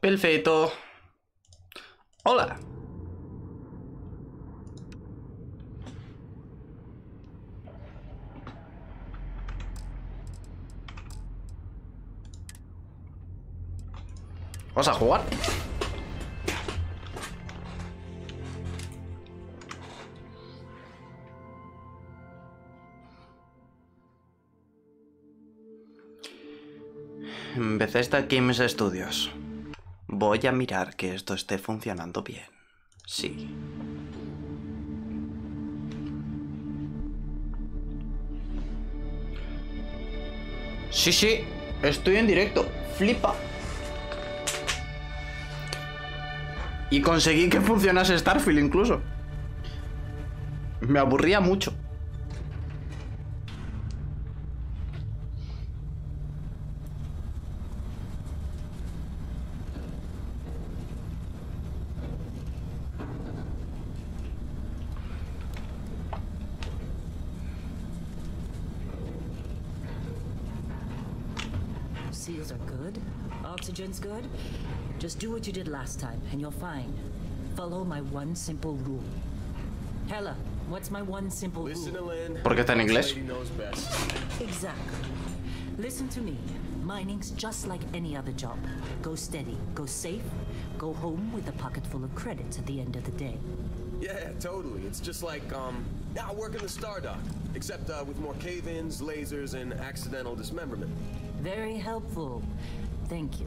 Perfecto. Hola. Vamos a jugar. Bethesda Games Studios. Voy a mirar que esto esté funcionando bien. Sí. Sí, sí, estoy en directo. Flipa. Y conseguí que funcionase Starfield incluso. Me aburría mucho. Oxygen's good. Just do what you did last time, and you're fine. Follow my one simple rule. Hella, what's my one simple Listen to rule? Lynn. ¿Por qué está en inglés? Knows best. Exactly. Listen to me. Mining's just like any other job. Go steady, go safe, go home with a pocket full of credits at the end of the day. Yeah, totally. It's just like, um, now working the Stardock. Except, uh, with more cave-ins, lasers, and accidental dismemberment. Very helpful. Thank you.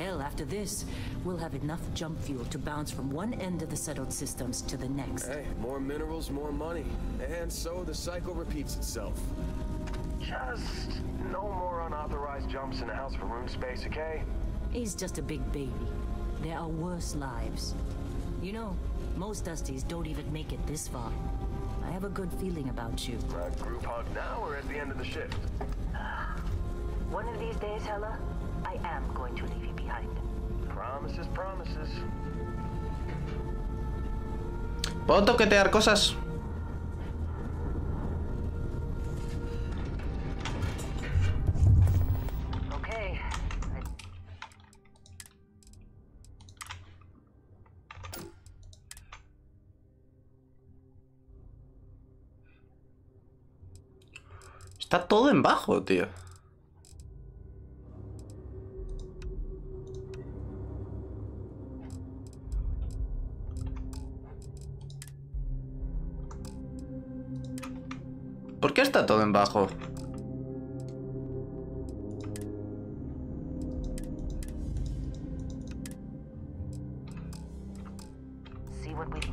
Hell, after this, we'll have enough jump fuel to bounce from one end of the settled systems to the next. Hey, more minerals, more money. And so the cycle repeats itself. Just no more unauthorized jumps in the house for room space, okay? He's just a big baby. There are worse lives. You know, most Dusties don't even make it this far. I have a good feeling about you. Uh, group hug now or at the end of the shift? One of these days, Hella, I am going to leave you behind. Promises, promises. ¿Puedo toquetear cosas? Está todo en bajo, tío. ¿Por qué está todo en bajo? See what we've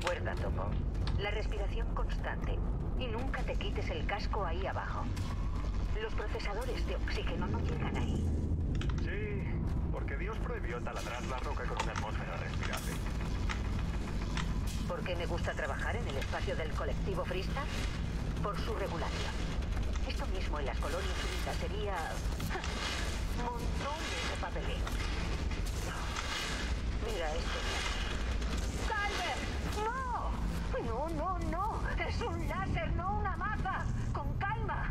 Recuerda, Topo. La respiración constante. Y nunca te quites el casco ahí abajo. Los procesadores de oxígeno no llegan ahí. Sí, porque Dios prohibió taladrar la roca con una atmósfera respirable. ¿Por qué me gusta trabajar en el espacio del colectivo Freestar? Por su regulación. Esto mismo en las colonias unidas sería... montones de papeleo. Mira esto. No, no, no. Es un láser, no una maza. Con calma.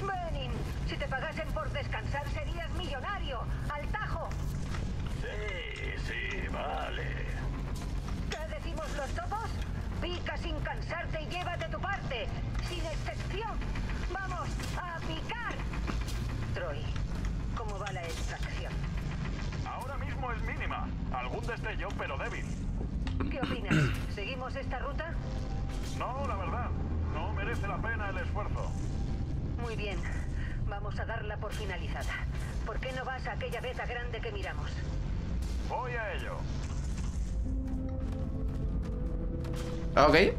Benin, si te pagasen por descansar serías millonario. Al tajo. Sí, sí, vale. ¿Qué decimos los topos? Pica sin cansarte y llévate tu parte. Sin excepción. Vamos a picar. Troy, ¿cómo va la extracción? Ahora mismo es mínima. Algún destello, pero débil. ¿Qué opinas? ¿Seguimos esta ruta? No, la verdad. No merece la pena el esfuerzo. Muy bien. Vamos a darla por finalizada. ¿Por qué no vas a aquella beta grande que miramos? Voy a ello. Ok.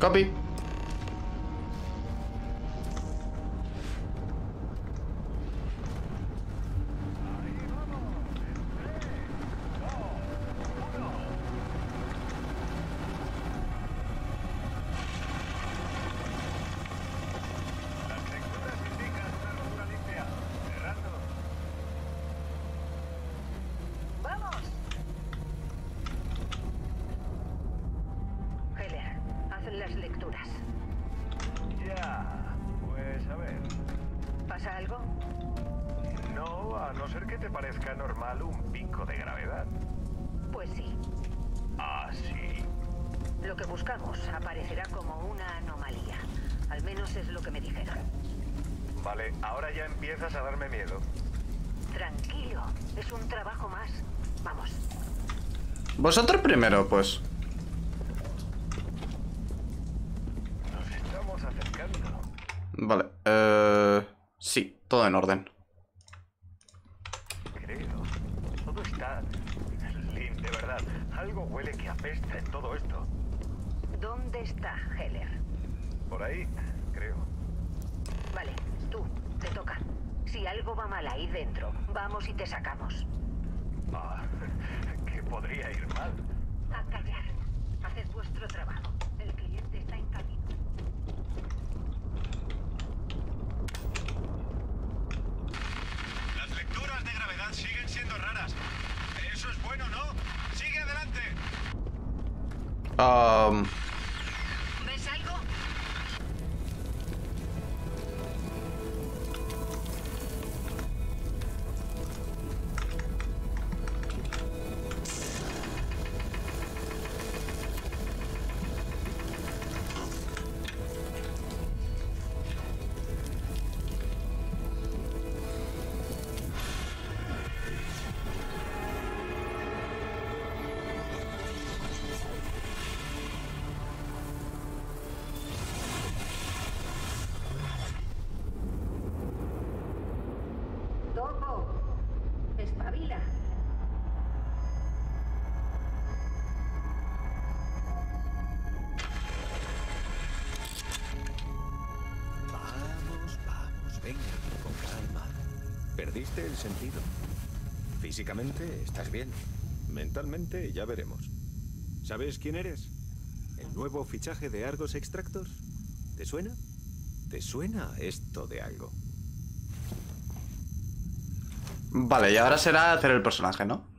Copy. Te parezca normal un pico de gravedad. Pues sí. Ah, sí. Lo que buscamos aparecerá como una anomalía. Al menos es lo que me dijeron. Vale, ahora ya empiezas a darme miedo. Tranquilo, es un trabajo más. Vamos. Vosotros primero, pues. Nos estamos acercando. Vale. Eh, sí, todo en orden. Creo. Todo está... Lynn, de verdad. Algo huele que apesta en todo esto. ¿Dónde está Heller? Por ahí, creo. Vale, tú, te toca. Si algo va mal ahí dentro, vamos y te sacamos. Ah, que podría ir mal. A callar. Um, Perdiste el sentido. Físicamente estás bien. Mentalmente ya veremos. ¿Sabes quién eres? ¿El nuevo fichaje de Argos Extractors? ¿Te suena? ¿Te suena esto de algo? vale, y ahora será hacer el personaje, ¿no?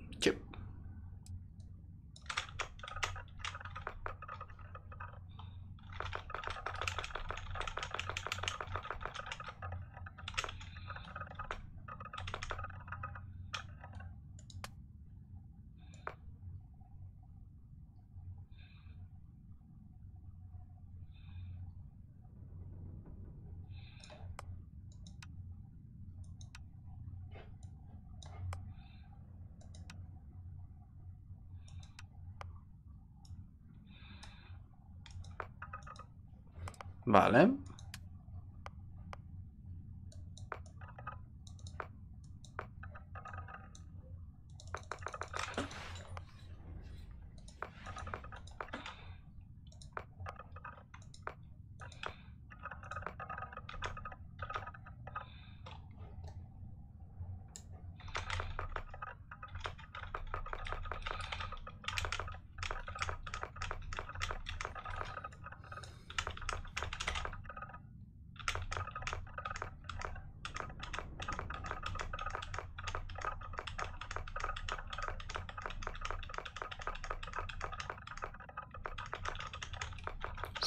Vale.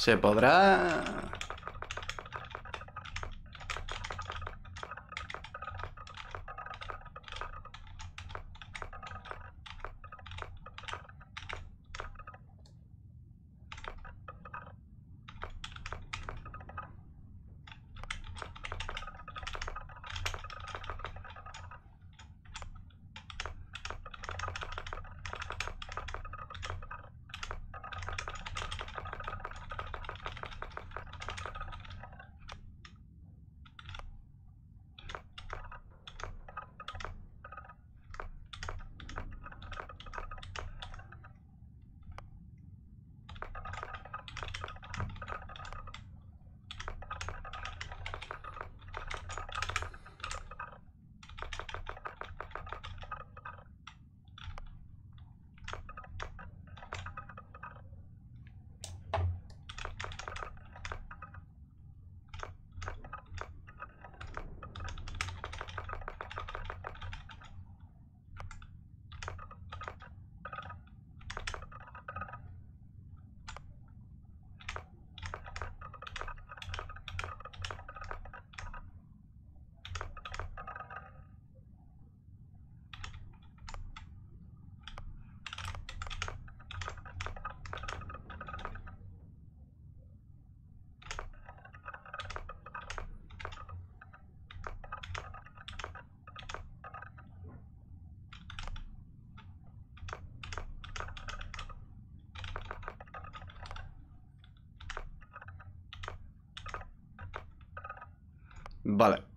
Se podrá... Vale.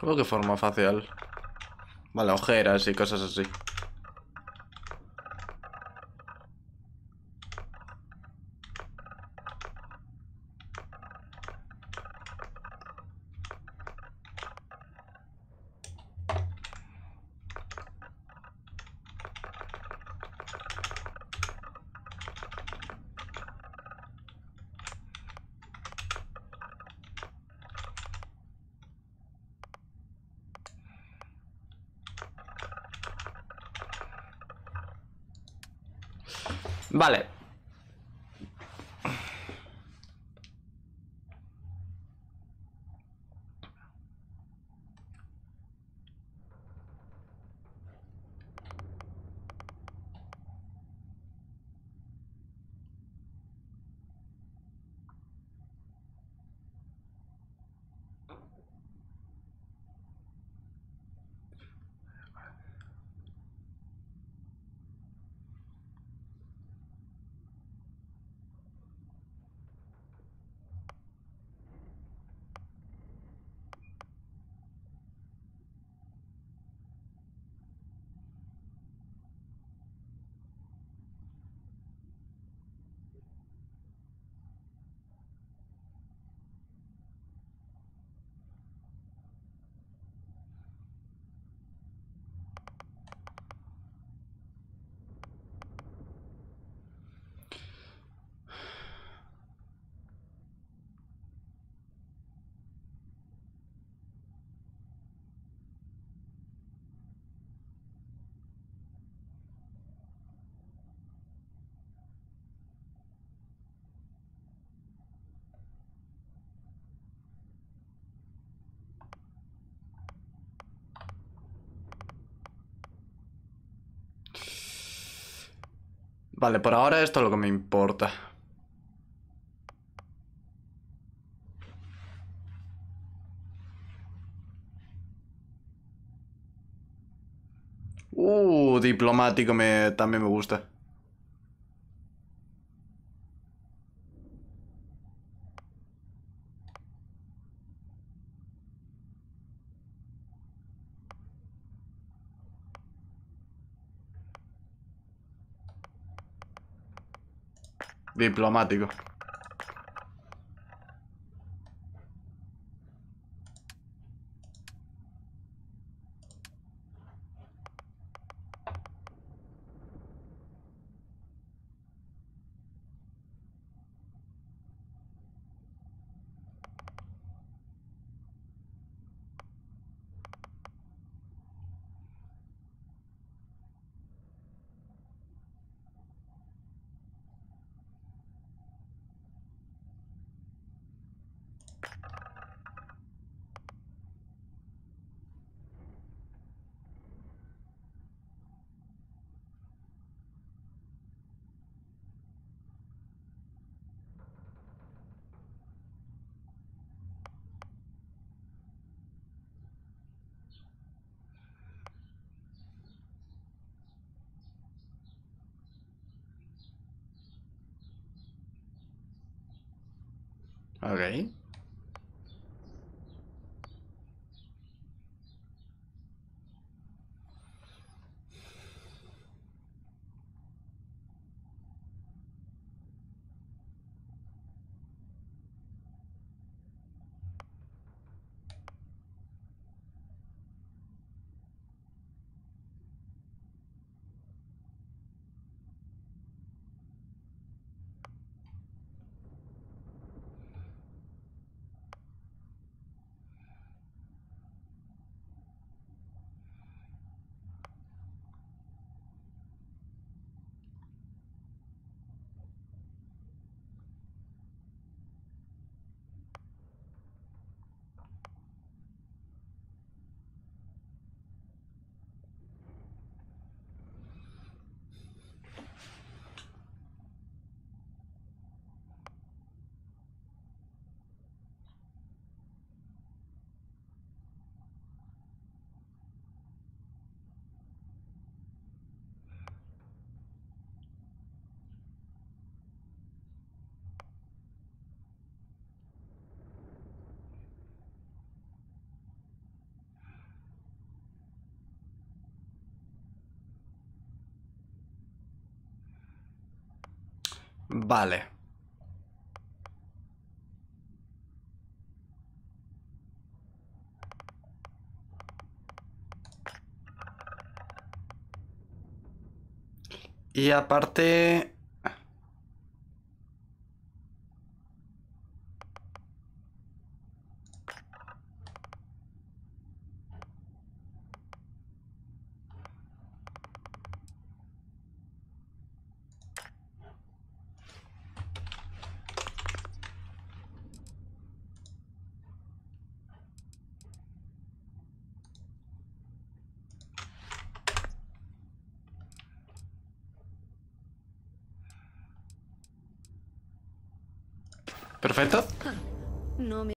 ¿Cómo que forma facial? Vale, ojeras y cosas así. Vale. Vale, por ahora esto es lo que me importa. Uh, diplomático me, también me gusta. Diplomático. Ok. Vale. Y aparte...